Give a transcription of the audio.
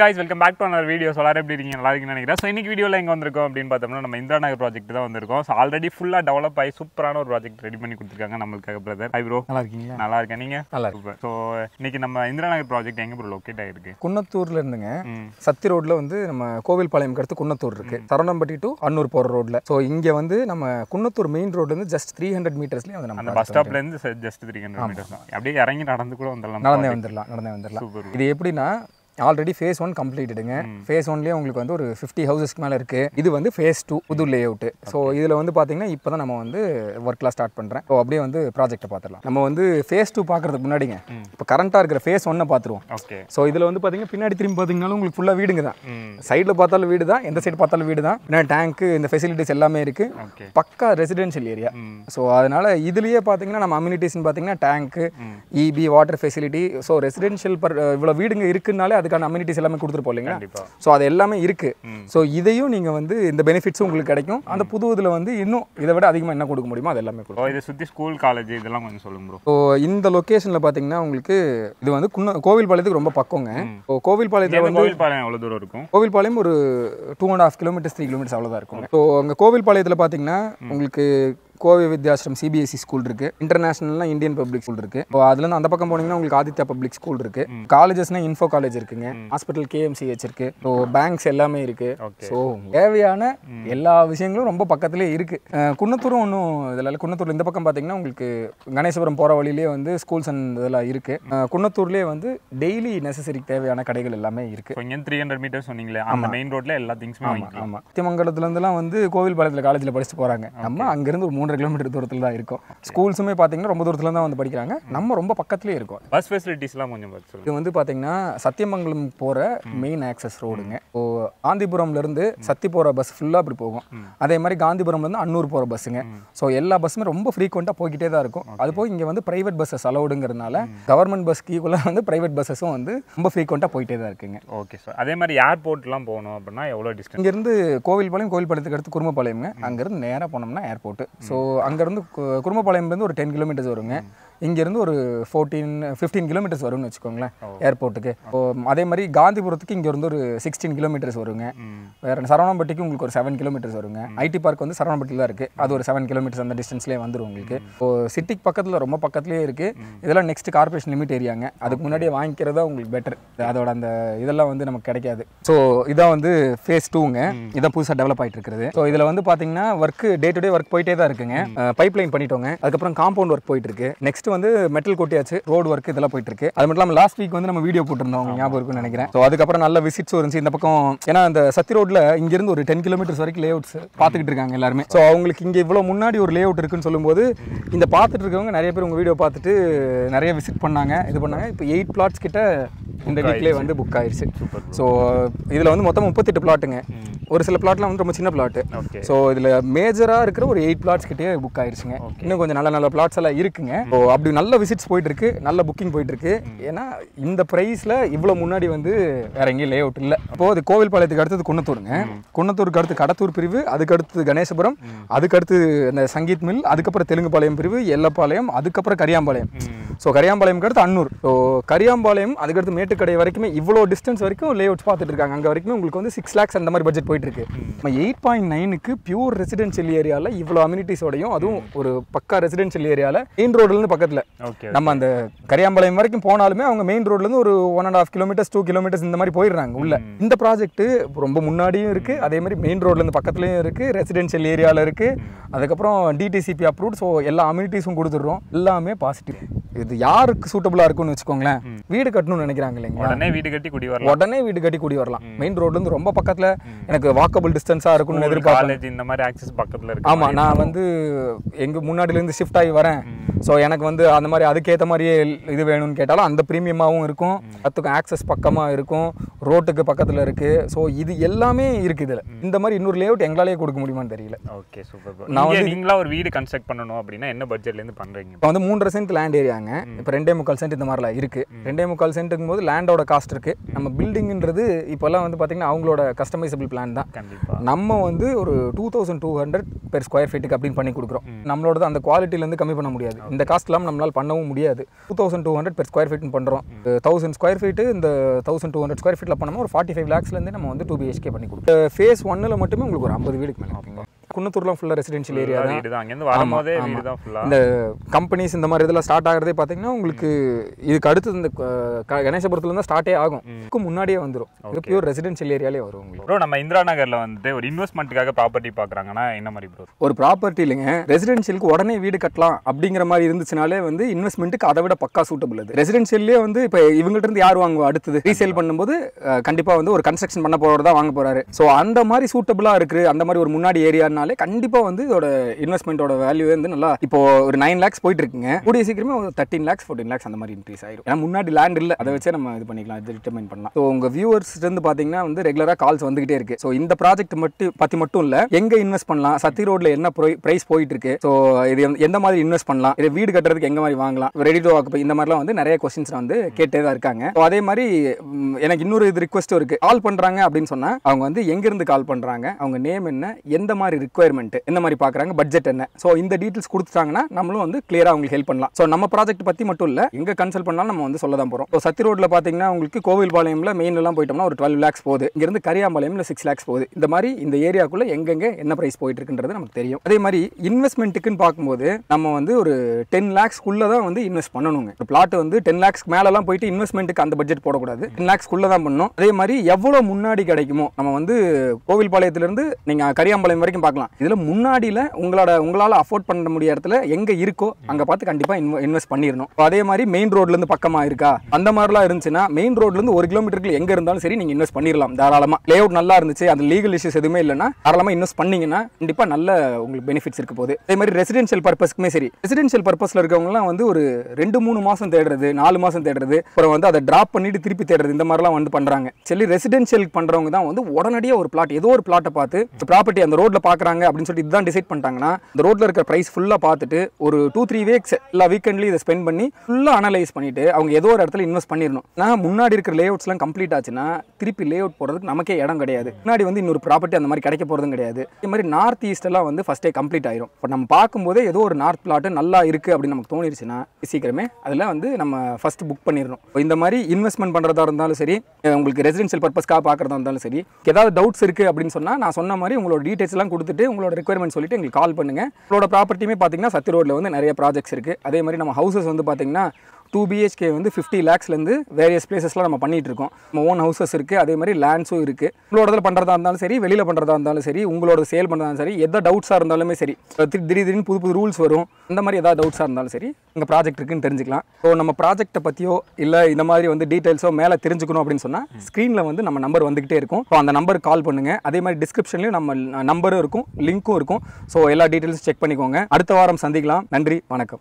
Guys welcome back to another video எல்லாரும் எப்படி இருக்கீங்க? நல்லா இருக்கீங்கன்னு நினைக்கிறேன். ஸோ இன்னைக்கு வீடியோவில் எங்கே வந்திருக்கோம் அப்படின்னு பார்த்தோம்னா நம்ம இந்திரா நகர் ப்ராஜெக்ட் தான் வந்திருக்கோம். ஸோ ஆல்ரெடி ஃபுல்லாக டெவலப் ஆகி சூப்பரான ஒரு ப்ராஜெக்ட் ரெடி பண்ணி கொடுத்துருக்காங்க நம்மளுக்காக பிரதர் ஹை ப்ரோ நல்லா இருக்கீங்களா? நல்லா இருக்கேன். நீங்கள் நல்லா சூப்பர் ஸோ இன்னைக்கு நம்ம இந்திரா நகர் ப்ராஜெக்ட் எங்கே ப்ரோ லொக்கேட் ஆகிருக்கு குன்னத்தூர்ல இருந்துங்க. சத்தி ரோட்ல வந்து நம்ம கோவில்பாளையம் அடுத்து குன்னத்தூர் இருக்கு. சரணம்பட்டி டு அன்னூர் போற ரோட்ல ஸோ இங்க வந்து நம்ம குன்னத்தூர் மெயின் ரோட்ல இருந்து ஜஸ்ட் த்ரீ ஹண்ட்ரட் மீட்டர்ஸ்லயும் வந்து அந்த நம்ம பஸ் ஸ்டாப்லேருந்து ஜஸ்ட் த்ரீ ஹண்ட்ரட் மீட்டர்ஸ் தான் அப்படியே இறங்கி நடந்து கூட வந்துடலாம் நடந்தே வந்துடலாம் நடந்தே வந்துடலாம். இது எப்படின்னா ஆல்ரெடி ஃபேஸ் ஒன் கம்ப்ளீட்டடுங்க ஃபேஸ் ஒன்லேயே உங்களுக்கு வந்து ஒரு ஃபிஃப்டி ஹவுசஸ்க்கு மேலே இருக்குது இது வந்து ஃபேஸ் டூ புது லே அவுட்டு ஸோ இதில் வந்து பார்த்தீங்கன்னா இப்போ தான் நம்ம வந்து ஒர்க்லாம் ஸ்டார்ட் பண்ணுறேன் ஸோ அப்படியே வந்து ப்ராஜெக்ட்டை பார்த்துடலாம் நம்ம வந்து ஃபேஸ் டூ பார்க்குறதுக்கு முன்னாடிங்க. இப்போ கரண்ட்டாக இருக்கிற ஃபேஸ் ஒன்னை பார்த்துருவோம் ஓகே ஸோ இதில் வந்து பார்த்தீங்கன்னா பின்னாடி திரும்பி பார்த்தீங்கன்னாலும் உங்களுக்கு ஃபுல்லாக வீடுங்க தான். சைடில் பார்த்தாலும் வீடு தான் எந்த சைடு பார்த்தாலும் வீடு தான் பின்னாடி டேங்க்கு இந்த ஃபெசிலிட்டிஸ் எல்லாமே இருக்குது பக்கா ரெசிடென்ஷியல் ஏரியா ஸோ அதனால் இதுலேயே பார்த்தீங்கன்னா நம்ம அம்யூனிட்டிஸ்னு பார்த்தீங்கன்னா டேங்க்கு. EB water facility so residential per இவ்வளோ வீடுங்க இருக்குனாலே அதுக்கான அம்யூனிட்டிஸ் எல்லாமே கொடுத்துருப்போம் இல்லைங்களா ஸோ அது எல்லாமே இருக்குது ம். ஸோ இதையும் நீங்கள் வந்து இந்த பெனிஃபிட்ஸும் உங்களுக்கு கிடைக்கும். அந்த புது இதில் வந்து இன்னும் இதை விட அதிகமாக என்ன கொடுக்க முடியுமோ அது எல்லாமே கொடுக்கும். இதை சுற்றி ஸ்கூல் காலேஜ் இதெல்லாம் கொஞ்சம் சொல்லுங்க ப்ரோ ஸோ இந்த லொக்கேஷனில் பார்த்தீங்கன்னா உங்களுக்கு இது வந்து குன்ன கோவில்பாளையத்துக்கு ரொம்ப பக்கங்க. ஸோ கோவில்பாளையத்தில் வந்து கோவில்பாளையம் எவ்வளோ தூரம் இருக்கும்? கோவில்பாளையம் ஒரு two and half kilometres three kilometres அவ்வளோதான் இருக்கும் ஸோ அங்கே கோவில்பாளையத்தில் பார்த்தீங்கன்னா உங்களுக்கு கோவை வித்யாசிரம் சிபிஎஸ்சி ஸ்கூல் இருக்கு. இன்டர்நேஷனல்னா இந்தியன் பப்ளிக் ஸ்கூல் இருக்கு. ஸோ அதுலேருந்து அந்த பக்கம் போனீங்கன்னா உங்களுக்கு ஆதித்யா பப்ளிக் ஸ்கூல் இருக்கு. காலேஜஸ்னா இன்ஃபோ காலேஜ் இருக்குங்க. ஹாஸ்பிட்டல் கேஎம்சிஹெச் இருக்கு. ஸோ பேங்க்ஸ் எல்லாமே இருக்கு. ஸோ தேவையான எல்லா விஷயங்களும் ரொம்ப பக்கத்துலேயே இருக்கு. குன்னத்தூரும் ஒன்றும் இதில் குன்னத்தூர் இந்த பக்கம் பார்த்தீங்கன்னா உங்களுக்கு கணேசபுரம் போகிற வழியிலே வந்து ஸ்கூல்ஸ் அண்ட் இதெல்லாம் இருக்கு. குன்னத்தூர்லேயே வந்து டெய்லி நெசசரி தேவையான கடைகள் எல்லாமே இருக்கு. த்ரீ ஹண்ட்ரட் மீட்டர் சொன்னீங்களே அந்த மெயின் ரோட்ல எல்லா திங்ஸுமே வாங்கிக்கலாம். ஆமாம் சத்தியமங்கலத்துலேருந்துலாம் வந்து கோவில்பாளையத்தில் காலேஜில் படிச்சுட்டு போகிறாங்க நம்ம அங்கேருந்து ஒரு மூன்றரை கிலோமீட்டர் தூரத்தில் தான் இருக்கோம். ஸ்கூல்ஸுமே பார்த்தீங்கன்னா ரொம்ப தூரத்தில் தான் வந்து படிக்கிறாங்க. நம்ம ரொம்ப பக்கத்துலேயே இருக்கோம். பஸ் ஃபெசிலிட்டிஸ்லாம் கொஞ்சம் இது வந்து பார்த்தீங்கன்னா சத்தியமங்கலம் போகிற மெயின் ஆக்சஸ் ரோடுங்க ஸோ காந்திபுரம்லேருந்து சத்தி போகிற பஸ் ஃபுல்லாக அப்படி போகும். அதே மாதிரி காந்திபுரம்லேருந்து அன்னூர் போகிற பஸ்ஸுங்க ஸோ எல்லா பஸ்ஸுமே ரொம்ப ஃப்ரீக்வெண்ட்டாக போய்கிட்டே தான் இருக்கும். அது போய் இங்கே வந்து ப்ரைவேட் பஸ்ஸஸ் அலௌடுங்கிறதுனால கவர்மெண்ட் பஸ்க்கு ஈக்குவலாக வந்து ப்ரைவேட் பஸ்ஸஸும் வந்து ரொம்ப ஃப்ரீக்வெண்ட்டாக போயிட்டே தான் இருக்குங்க. ஓகே சார் அதே மாதிரி ஏர்போர்ட்லாம் போகணும் அப்படின்னா எவ்வளோ டிஸ்டன்ஸ் இங்கேருந்து கோவில்பாளையம் கோவில்பாளையத்துக்கு அடுத்து குருமபாளையம்ங்க. அங்கேருந்து நேராக போனோம்னா ஏர்போர்ட்டு ஸோ அங்கேருந்து கு- குருமபாளையம்லேருந்து ஒரு டென் கிலோமீட்டர்ஸ் வருங்க. இங்கேருந்து ஒரு ஃபோர்டீன் ஃபிஃப்டீன் கிலோமீட்டர்ஸ் வரும்னு வச்சுக்கோங்களேன் ஏர்போர்ட்டுக்கு ஸோ அதே மாதிரி காந்திபுரத்துக்கு இங்கேருந்து ஒரு சிக்ஸ்டீன் கிலோமீட்டர்ஸ் வருங்க. வேறு சரவணம்பட்டிக்கு உங்களுக்கு ஒரு செவன் கிலோமீட்டர்ஸ் வருங்க. ஐடி பார்க் வந்து சரவணம்பட்டியில் தான் இருக்குது அது ஒரு செவன் கிலோமீட்டர்ஸ் அந்த டிஸ்டன்ஸ்லேயே வந்துடும் உங்களுக்கு. இப்போ சிட்டிக்கு பக்கத்தில் ரொம்ப பக்கத்துலேயே இருக்குது இதெல்லாம் நெக்ஸ்ட் கார்பரேஷன் லிமிட் ஏரியாங்க அதுக்கு முன்னாடியே வாங்கிக்கிறதா உங்களுக்கு பெட்டர் அதோட அந்த இதெல்லாம் வந்து நமக்கு கிடைக்காது. ஸோ இதான் வந்து ஃபேஸ் டூங்க இதான் புதுசாக டெவலப் ஆகிட்டு இருக்குது. ஸோ இதில் வந்து பார்த்தீங்கன்னா work day to day work போயிட்டே தான் இருக்குங்க. பைப் லைன் பண்ணிட்டோங்க. அதுக்கப்புறம் காம்பவுண்ட் ஒர்க் போயிட்டு இருக்கு. நெக்ஸ்ட் வந்து மெட்டல் கொட்டியாச்சு ரோடு ஒர்க் இதெல்லாம் போயிட்டு இருக்கு அது மட்டும் இல்லாமல் லாஸ்ட் வீக் வந்து நம்ம வீடியோ போட்டிருந்தோம் உங்களுக்கு ஞாபகம் இருக்கும்னு நினைக்கிறேன். ஸோ அதுக்கப்புறம் நல்ல விசிட்ஸ் இருந்துச்சு. இந்த பக்கம் ஏன்னா அந்த சத்தி ரோட்ல இங்கிருந்து ஒரு டென் கிலோமீட்டர்ஸ் வரைக்கும் லே அவுட்ஸ் பார்த்துக்கிட்டு இருக்காங்க எல்லாருமே. ஸோ அவங்களுக்கு இங்கே இவ்வளோ முன்னாடி ஒரு லே அவுட் இருக்குன்னு சொல்லும்போது இந்த பார்த்துட்டு இருக்கவங்க நிறைய பேர் உங்கள் வீடியோ பார்த்துட்டு நிறைய விசிட் பண்ணாங்க. இது பண்ணாங்க. இப்போ எயிட் பிளாட்ஸ் கிட்ட இந்த வீக்லேயே வந்து புக் ஆயிடுச்சு. ஸோ இதில் வந்து மொத்தம் முப்பத்தெட்டு பிளாட்டுங்க ஒரு சில பிளாட்லாம் வந்து ரொம்ப சின்ன பிளாட்டு ஸோ இதில் மேஜராக இருக்கிற ஒரு எயிட் பிளாட்ஸ் கிட்டே புக் ஆயிருச்சுங்க இன்னும் கொஞ்சம் நல்ல நல்ல பிளாட்ஸ் எல்லாம் இருக்குங்க. ஸோ அப்படி நல்ல விசிட்ஸ் போயிட்டு இருக்கு நல்ல புக்கிங் போயிட்டு இருக்கு ஏன்னா இந்த ப்ரைஸில் இவ்வளோ முன்னாடி வந்து வேற எங்கேயும் லே அவுட் இல்லை. அப்போ அது கோவில்பாளையத்துக்கு அடுத்தது குன்னத்தூருங்க. குன்னத்தூருக்கு அடுத்து கடத்தூர் பிரிவு அதுக்கு அடுத்து கணேசபுரம் அதுக்கு அடுத்து இந்த சங்கீத் மில் அதுக்கப்புறம் தெலுங்குபாளையம் பிரிவு எல்லப்பாளையம் அதுக்கப்புறம் கரியாம்பாளையம். ஸோ கரியாம்பாளையம்க்கு அடுத்து அன்னூர். ஸோ கரியாம்பாளையம் அதுக்கடுத்து மேட்டுக்கடை வரைக்குமே இவ்வளோ டிஸ்டன்ஸ் வரைக்கும் லே அவுட்ஸ் பார்த்துட்டு இருக்காங்க. அங்கே வரைக்கும் உங்களுக்கு வந்து சிக்ஸ் லேக்ஸ் அந்த மாதிரி பட்ஜெட் போயிட்டு இருக்கு நம்ம எயிட் பாயிண்ட் நைனுக்கு பியூர் ரெசிடென்ஷியல் ஏரியாவில் இவ்வளோ அம்யூனிட்டிஸோடையும் அதுவும் ஒரு பக்கா ரெசிடென்ஷியல் ஏரியாவில் மெயின் ரோட்லேருந்து பக்கத்தில். நம்ம அந்த கரியாம்பாளையம் வரைக்கும் போனாலுமே அவங்க மெயின் ரோட்லேருந்து ஒரு one and half kilometres two kilometres இந்த மாதிரி போயிடுறாங்க உள்ள. இந்த ப்ராஜெக்ட் ரொம்ப முன்னாடியும் இருக்கு. அதே மாதிரி மெயின் ரோட்லேருந்து பக்கத்துலேயும் இருக்கு. ரெசிடென்ஷியல் ஏரியாவில் இருக்கு. அதுக்கப்புறம் டிடிசிபி அப்ரூவ்ட் ஸோ எல்லா அம்யூனிட்டிஸும் கொடுத்துட்றோம். எல்லாமே பாசிட்டிவ் இது யாருக்கு சூட்டபுளாக இருக்கும்னு வச்சுக்கோங்களேன். வீடு கட்டணும்னு நினைக்கிறாங்க இல்லைங்களா? உடனே வீடு கட்டி குடி வரலாம். உடனே வீடு கட்டி கூடி வரலாம். மெயின் ரோட்லேருந்து ரொம்ப பக்கத்தில் எனக்கு வாக்கபிள் டிஸ்டன்ஸாக இருக்கும்னு எதிர்பார்ப்பேன். காலேஜ் இந்த மாதிரி ஆக்சஸ் பக்கத்துல இருக்கு. ஆமாம் நான் வந்து எங்கள் முன்னாடிலேருந்து ஷிஃப்ட் ஆகி வரேன். ஸோ எனக்கு வந்து அந்த மாதிரி அதுக்கேற்ற மாதிரியே இது வேணும்னு கேட்டாலும் அந்த ப்ரீமியமாகவும் இருக்கும். அதுக்கும் ஆக்சஸ் பக்கமாக இருக்கும். ரோட்டுக்கு பக்கத்தில் இருக்குது ஸோ இது எல்லாமே இருக்குது இதில். இந்த மாதிரி இன்னொரு லேஅவுட் எங்களாலேயே கொடுக்க முடியுமான்னு தெரியல. ஓகே சூப்பர் ப்ரோ நான் நீங்க நீங்களா ஒரு வீடு கன்ஸ்ட்ரக்ட் பண்ணணும் அப்படின்னா என்ன பட்ஜெட்ல இருந்து பண்றீங்க? இப்போ வந்து மூன்றரை சென்ட் லேண்ட் ஏரியாங்க இப்போ ரெண்டே முக்கால் சென்ட் இந்த மாதிரிலாம் இருக்குது ரெண்டே முக்கால் சென்ட்டுக்கும் போது லேண்டோட காஸ்ட் இருக்குது நம்ம பில்டிங்ன்றது இப்போல்லாம் வந்து பார்த்திங்கன்னா அவங்களோட கஸ்டமைசபிள் பிளான் தான். நம்ம வந்து ஒரு two thousand two hundred per square ஃபீட்டுக்கு அப்படின்னு பண்ணி கொடுக்குறோம். நம்மளோட அந்த குவாலிட்டிலேருந்து கம்மி பண்ண முடியாது. இந்த காஸ்ட்லாம் நம்மளால் பண்ணவும் முடியாது. Two thousand two hundred per square ஃபீட்னு பண்ணுறோம் தௌசண்ட் ஸ்கொயர் ஃபீட்டு இந்த தௌசண்ட் டூ ஹண்ட்ரட் ஸ்கொயர் ஃபீட்டில் பண்ணோம்னா ஒரு ஃபார்ட்டி ஃபைவ் லேக்ஸ்லேருந்து நம்ம வந்து டூ பிஹெச்கே பண்ணி கொடுப்போம். ஃபேஸ் ஒன்னில் மட்டுமே உங்களுக்கு ஒரு ஐம்பது வீடுக்கு மேலே இருக்குங்க. குன்னத்தூர்லாம் ஃபுல்லாக ரெசிடென்ஷியல் ஏரியா தான். வீடு தான். அங்கேருந்து வரும்போதே வீடு தான் ஃபுல்லா இந்த கம்பெனிஸ் இந்த மாதிரி இதெல்லாம் ஸ்டார்ட் ஆகிறதே பார்த்தீங்கன்னா உங்களுக்கு இதுக்கு அடுத்து இந்த க- கணேசபுரத்துல தான் ஸ்டார்ட்டே ஆகும். இதுக்கு முன்னாடியே வந்துடும் இது பியூர் ரெசிடென்ஷியல் ஏரியாலே வரும் உங்களுக்கு. ப்ரோ நம்ம இந்திரா நகர்ல வந்துட்டு ஒரு இன்வெஸ்ட்மெண்ட்டுக்காக ப்ராப்பர்ட்டி பார்க்குறாங்கன்னா என்ன மாதிரி ப்ரோ ஒரு ப்ராப்பர்ட்டி இல்லைங்க. ரெசிடென்ஷியலுக்கு உடனே வீடு கட்டலாம் அப்படிங்கிற மாதிரி இருந்துச்சுனாலே வந்து இன்வெஸ்ட்மெண்ட்டுக்கு அதை விட பக்கா சூட்டபிள் அது. ரெசிடென்ஷியல்லே வந்து இப்போ இவங்ககிட்ட இருந்து யார் வாங்குவா அடுத்தது? ரீசேல் பண்ணும்போது அஹ், கண்டிப்பா வந்து ஒரு கன்ஸ்ட்ரக்ஷன் பண்ண தான் வாங்க போறாரு. ஸோ அந்த மாதிரி சூட்டபிளா இருக்கு. அந்த மாதிரி ஒரு முன்னாடி பண்ணாலே கண்டிப்பா வந்து இதோட இன்வெஸ்ட்மெண்ட்டோட வேல்யூ வந்து நல்லா இப்போ ஒரு நைன் லேக்ஸ் போயிட்டு இருக்குங்க கூடிய சீக்கிரமே ஒரு தேர்ட்டின் லேக்ஸ் ஃபோர்டீன் லேக்ஸ் அந்த மாதிரி இன்க்ரீஸ் ஆயிரும். ஏன்னா முன்னாடி லேண்ட் இல்லை. அதை வச்சே நம்ம இது பண்ணிக்கலாம் இது டிட்டர்மைன் பண்ணலாம். ஸோ உங்க வியூவர்ஸ் இருந்து பாத்தீங்கன்னா வந்து ரெகுலரா கால்ஸ் வந்துகிட்டே இருக்கு. ஸோ இந்த ப்ராஜெக்ட் மட்டும் பத்தி மட்டும் இல்ல எங்க இன்வெஸ்ட் பண்ணலாம் சத்தி ரோட்ல என்ன ப்ரைஸ் போயிட்டு இருக்கு ஸோ இது எந்த- மாதிரி இன்வெஸ்ட் பண்ணலாம் இது வீடு கட்டுறதுக்கு எங்க மாதிரி வாங்கலாம் ரெடி டு வாக்கு இந்த மாதிரிலாம் வந்து நிறைய கொஸ்டின்ஸ் வந்து கேட்டே தான் இருக்காங்க. ஸோ அதே மாதிரி எனக்கு இன்னொரு இது ரிக்வஸ்ட்டும் இருக்கு. கால் பண்றாங்க அப்படின்னு சொன்னா அவங்க வந்து எங்க இருந்து கால் பண்றாங்க அவங்க நேம் என்ன எந்த மாதிரி ரிக்குவயர்மெண்ட் இந்த மாதிரி பார்க்குறாங்க பட்ஜெட் என்ன. ஸோ இந்த டீட்டெயில்ஸ் கொடுத்துட்டாங்கன்னா நம்மளும் வந்து கிளியராக அவங்களுக்கு ஹெல்ப் பண்ணலாம். ஸோ நம்ம ப்ராஜெக்ட் பற்றி மட்டும் இல்லை எங்கே கன்சல்ட் பண்ணாலும் நம்ம வந்து சொல்ல தான் போகிறோம் ஸோ சத்தி ரோட்டில் பார்த்தீங்கன்னா உங்களுக்கு கோவில்பாளையம்ல மெயின் எல்லாம் போயிட்டோம்னா ஒரு டுவெல் லேக்ஸ் போகுது. இங்கேருந்து இருந்து சிக்ஸ் லேக்ஸ் போகுது. இந்த மாதிரி இந்த ஏரியாக்குள்ளே எங்கெங்க என்ன ப்ரைஸ் போயிட்டு இருக்குன்றது நமக்கு தெரியும். அதே மாதிரி இன்வெஸ்ட்மெண்ட்டுக்குன்னு பார்க்கும்போது நம்ம வந்து ஒரு டென் லேக்ஸ்க்குள்ள தான் வந்து இன்வெஸ்ட் பண்ணணுங்க. ஒரு பிளாட் வந்து டென் லேக்ஸ் மேலலாம் போயிட்டு இன்வெஸ்ட்மெண்ட்டுக்கு அந்த பட்ஜெட் போடக்கூடாது. டென் லேக்ஸ்க்குள்ளே தான் பண்ணணும். அதே மாதிரி எவ்வளோ முன்னாடி கிடைக்குமோ நம்ம வந்து கோவில்பாளையத்திலிருந்து நீங்கள் கரியாம்பாளையம் வரைக்கும் பார்க்கலாம் பார்க்கலாம் இதில் முன்னாடியில் உங்களோட உங்களால அஃபோர்ட் பண்ண முடிய இடத்துல எங்க இருக்கோ அங்க பார்த்து கண்டிப்பா இன்வெஸ்ட் பண்ணிடணும். அதே மாதிரி மெயின் ரோட்லேருந்து பக்கமாக பக்கமா இருக்கா? அந்த மாதிரிலாம் இருந்துச்சுன்னா மெயின் ரோட்லேருந்து ஒரு கிலோமீட்டருக்கு எங்க இருந்தாலும் சரி நீங்க இன்வெஸ்ட் பண்ணிடலாம் தாராளமாக லே அவுட் நல்லா இருந்துச்சு அந்த லீகல் இஷ்யூஸ் எதுவுமே இல்லைன்னா தாராளமாக இன்வெஸ்ட் பண்ணீங்கன்னா கண்டிப்பா நல்ல உங்களுக்கு பெனிஃபிட்ஸ் இருக்க போகுது. அதே மாதிரி ரெசிடென்ஷியல் பர்பஸ்க்குமே சரி. ரெசிடென்ஷியல் பர்பஸில் இருக்கவங்கலாம் வந்து ஒரு ரெண்டு மூணு மாசம் தேடுறது நாலு மாசம் தேடுறது அப்புறம் வந்து அதை ட்ராப் பண்ணிட்டு திருப்பி தேடுறது இந்த மாதிரிலாம் வந்து பண்றாங்க. சரி ரெசிடென்ஷியல் பண்றவங்க தான் வந்து உடனடியாக ஒரு பிளாட் ஏதோ ஒரு பிளாட்டை பார்த்து ப்ராப்பர்ட்டி அந்த ரோட்ல பாக்குறாங்க அப்படின்னு சொல்லிட்டு இதுதான் டிசைட் பண்ணிட்டாங்கன்னா இந்த ரோட்டில் இருக்கிற ப்ரைஸ் ஃபுல்லாக பார்த்துட்டு ஒரு டூ த்ரீ வீக்ஸ் எல்லா வீக்கெண்ட்லேயும் இதை ஸ்பெண்ட் பண்ணி ஃபுல்லாக அனலைஸ் பண்ணிட்டு அவங்க ஏதோ ஒரு இடத்துல இன்வெஸ்ட் பண்ணிடணும். நான் முன்னாடி இருக்கிற லே அவுட்ஸ்லாம் கம்ப்ளீட் ஆச்சுன்னா திருப்பி லே அவுட் போகிறதுக்கு நமக்கே இடம் கிடையாது. முன்னாடி வந்து இன்னொரு ப்ராப்பர்ட்டி அந்த மாதிரி கிடைக்க போகிறதும் கிடையாது. இதே மாதிரி நார்த் ஈஸ்டெல்லாம் வந்து ஃபஸ்ட்டே கம்ப்ளீட் ஆயிரும். இப்போ நம்ம பார்க்கும்போதே ஏதோ ஒரு நார்த் பிளாட்டு நல்லா இருக்கு அப்படின்னு நமக்கு தோணிருச்சுன்னா சீக்கிரமே அதில் வந்து நம்ம ஃபஸ்ட்டு புக் பண்ணிடணும். இப்போ இந்த மாதிரி இன்வெஸ்ட்மெண்ட் பண்ணுறதா இருந்தாலும் சரி உங்களுக்கு ரெசிடென்ஷியல் பர்பஸ்க்காக பார்க்குறதா இருந்தாலும் சரி ஏதாவது டவுட்ஸ் இருக்குது அப்படின்னு சொன்னால் நான் சொன்ன மாதிரி உங்களோட டீட்டெயில்ஸ்லாம் கொடுத்துட்டு கொடுத்துட்டு உங்களோட ரெக்குயர்மெண்ட் சொல்லிட்டு எங்களுக்கு கால் பண்ணுங்கள் உங்களோட ப்ராப்பர்ட்டியுமே பார்த்தீங்கன்னா சத்தி ரோட்டில் வந்து நிறைய ப்ராஜெக்ட்ஸ் இருக்குது அதே மாதிரி நம்ம ஹவுசஸ் வந்து பார்த்திங்கன்னா டூ பிஹெச்கே வந்து ஃபிஃப்டி லேக்ஸ்லேருந்து வேரியஸ் பிளேசஸ்லாம் நம்ம பண்ணிகிட்டு இருக்கோம் நம்ம ஓன் ஹவுசஸ் இருக்குது அதே மாதிரி லேண்ட்ஸும் இருக்குது உங்களோட பண்ணுறதா இருந்தாலும் சரி வெளியில் பண்ணுறதா இருந்தாலும் சரி உங்களோட சேல் பண்ணுறதா சரி எந்த டவுட்ஸாக இருந்தாலுமே சரி திடீர் திடீர்னு புது புது ரூல்ஸ் வரும் அந்த மாதிரி எதாவது டவுட்ஸாக இருந்தாலும் சரி உங்கள் ப்ராஜெக்ட் இருக்குன்னு தெரிஞ்சுக்கலாம். ஸோ நம்ம ப்ராஜெக்ட்டை பற்றியோ இல்லை இந்த மாதிரி வந்து டீட்டெயில்ஸோ மேலே தெரிஞ்சுக்கணும் அப்படின்னு சொன்னால் ஸ்க்ரீனில் வந்து நம்ம நம்பர் வந்துகிட்டே இருக்கும். ஸோ அந்த நம்பருக்கு கால் பண்ணுங்கள் அதே மாதிரி டிஸ்கிரிப்ஷன்லேயும் நம்ம நம்பரும் இருக்கும் லிங்க்கும் இருக்கும். ஸோ எல்லா டீட்டெயில்ஸும் செக் பண்ணிக்கோங்க. அடுத்த வாரம் சந்திக்கலாம். நன்றி வணக்கம்.